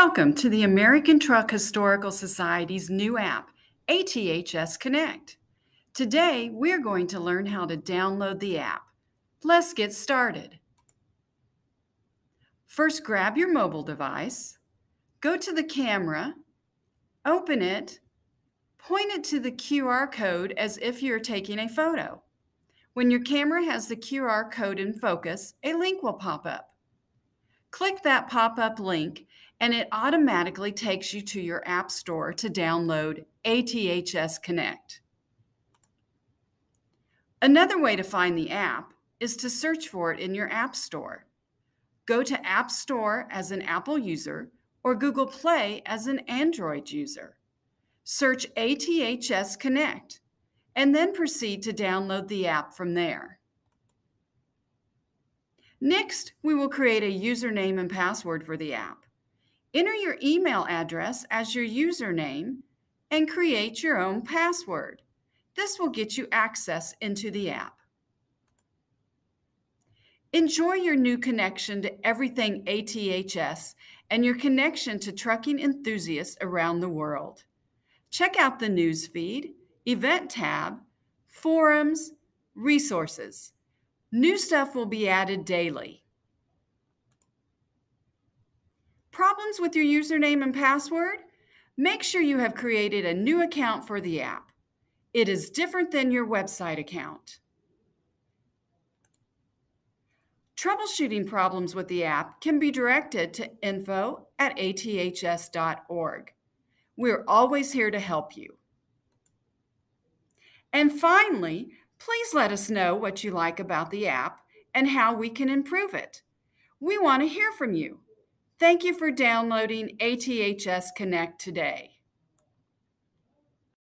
Welcome to the American Truck Historical Society's new app, ATHS Connect. Today, we're going to learn how to download the app. Let's get started. First, grab your mobile device, go to the camera, open it, point it to the QR code as if you're taking a photo. When your camera has the QR code in focus, a link will pop up. Click that pop up link and it automatically takes you to your App Store to download ATHS Connect. Another way to find the app is to search for it in your App Store. Go to App Store as an Apple user or Google Play as an Android user. Search ATHS Connect and then proceed to download the app from there. Next, we will create a username and password for the app. Enter your email address as your username and create your own password. This will get you access into the app. Enjoy your new connection to everything ATHS and your connection to trucking enthusiasts around the world. Check out the news feed, event tab, forums, resources. New stuff will be added daily. Problems with your username and password? Make sure you have created a new account for the app. It is different than your website account. Troubleshooting problems with the app can be directed to info at aths.org. We're always here to help you. And finally, please let us know what you like about the app and how we can improve it. We want to hear from you. Thank you for downloading ATHS Connect today.